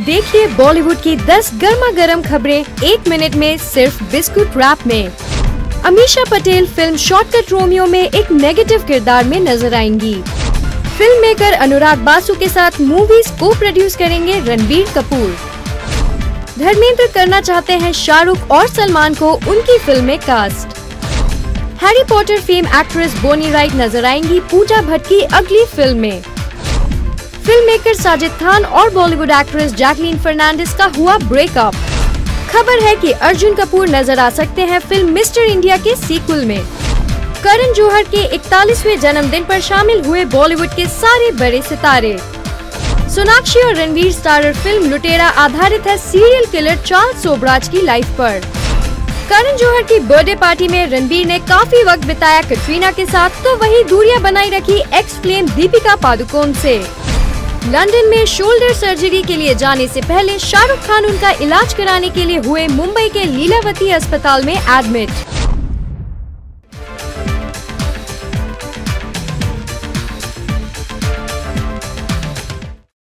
देखिए बॉलीवुड की 10 गर्मा गर्म खबरें एक मिनट में सिर्फ़ बिस्कुट रैप में। Ameesha Patel film Shortcut Romeo में एक नेगेटिव किरदार में नज़र आएँगी। फ़िल्म मेकर अनुराग बासु के साथ मूवीज़ को प्रोड्यूस करेंगे रणबीर कपूर। धर्मेंद्र करना चाहते हैं शाहरुख और सलमान को उनकी फ़िल्म में cast Harry Potter fame actress Bonnie Wright नज़र आएँगी पूजा भट्ट की अगली फ़िल्म में। फ़िल्म मेकर साजिद खान और बॉलीवुड एक्ट्रेस जैकलीन फर्नांडिस का हुआ ब्रेकअप खबर है कि अर्जुन कपूर नज़र आ सकते हैं फ़िल्म मिस्टर इंडिया के सीक्वल में। करण जौहर के 41वें जन्मदिन पर शामिल हुए बॉलीवुड के सारे बड़े सितारे। सोनाक्षी और रणवीर स्टारर फ़िल्म लुटेरा आधारित है सीरियल किलर चार्ल्स सोबराज की लाइफ पर। करण जौहर की बर्थडे पार्टी में रणबीर ने काफ़ी वक्त बिताया कटरीना के साथ तो वही दूरियाँ बनाई रखी एक्स फ्लेम दीपिका पादुकोण से। लंदन में शोल्डर सर्जरी के लिए जाने से पहले शाहरुख खान उनका इलाज कराने के लिए हुए मुंबई के लीलावती अस्पताल में एडमिट।